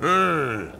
Hmm.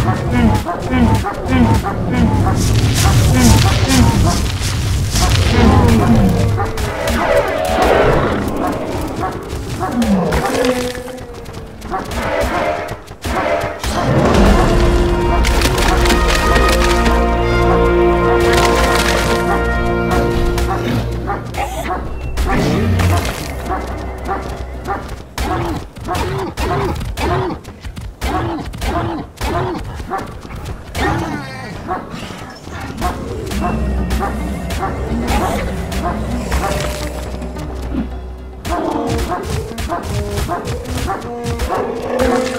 うんうんうんうんうんうん Oh, my God.